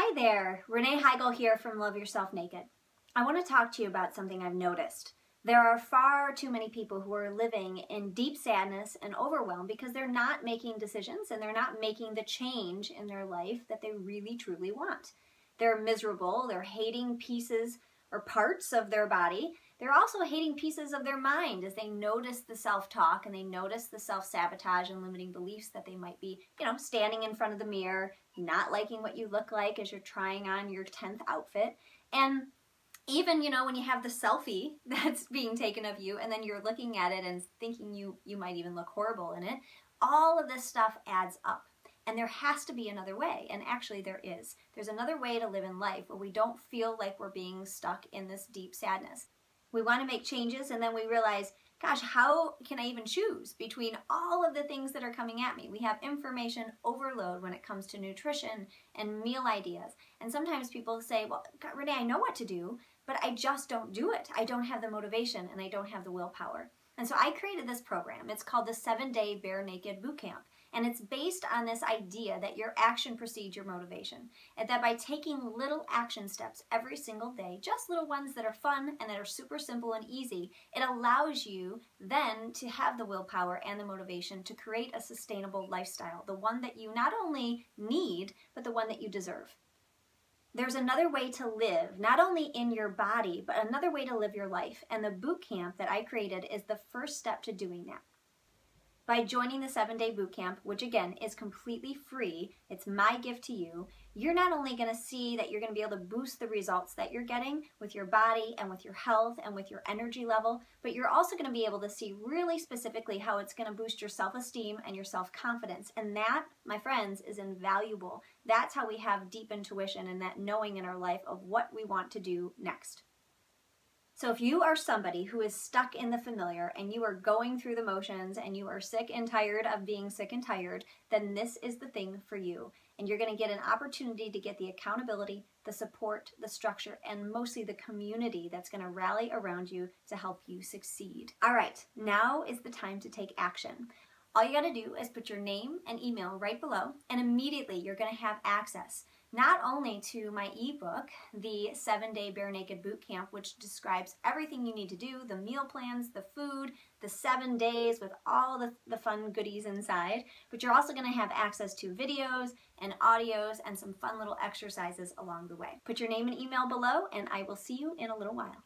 Hi there, Renee Heigel here from Love Yourself Naked. I want to talk to you about something I've noticed. There are far too many people who are living in deep sadness and overwhelm because they're not making decisions and they're not making the change in their life that they really truly want. They're miserable, they're hating pieces or parts of their body. They're also hating pieces of their mind as they notice the self-talk and they notice the self-sabotage and limiting beliefs that they might be, you know, standing in front of the mirror, not liking what you look like as you're trying on your 10th outfit. And even, you know, when you have the selfie that's being taken of you and then you're looking at it and thinking you, you might even look horrible in it, all of this stuff adds up. And there has to be another way. And actually, there is. There's another way to live in life where we don't feel like we're being stuck in this deep sadness. We want to make changes, and then we realize, gosh, how can I even choose between all of the things that are coming at me? We have information overload when it comes to nutrition and meal ideas. And sometimes people say, well, God, Renee, I know what to do, but I just don't do it. I don't have the motivation and I don't have the willpower. And so I created this program. It's called the Seven Day Bare Naked Boot Camp. And it's based on this idea that your action precedes your motivation. And that by taking little action steps every single day, just little ones that are fun and that are super simple and easy, it allows you then to have the willpower and the motivation to create a sustainable lifestyle. The one that you not only need, but the one that you deserve. There's another way to live, not only in your body, but another way to live your life. And the boot camp that I created is the first step to doing that. By joining the seven day boot camp, which again is completely free, it's my gift to you, you're not only going to see that you're going to be able to boost the results that you're getting with your body and with your health and with your energy level, but you're also going to be able to see really specifically how it's going to boost your self esteem and your self confidence. And that, my friends, is invaluable. That's how we have deep intuition and that knowing in our life of what we want to do next. So if you are somebody who is stuck in the familiar and you are going through the motions and you are sick and tired of being sick and tired, then this is the thing for you. And you're going to get an opportunity to get the accountability, the support, the structure, and mostly the community that's going to rally around you to help you succeed. All right, now is the time to take action. All you got to do is put your name and email right below, and immediately you're to have access not only to my ebook, the seven day bare naked boot camp, which describes everything you need to do the meal plans, the food, the seven days with all the, the fun goodies inside, but you're also to have access to videos and audios and some fun little exercises along the way. Put your name and email below, and I will see you in a little while.